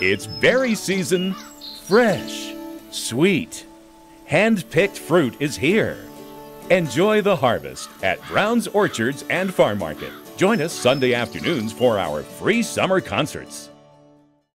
It's berry season. Fresh, sweet, hand picked fruit is here. Enjoy the harvest at Brown's Orchards and Farm Market. Join us Sunday afternoons for our free summer concerts.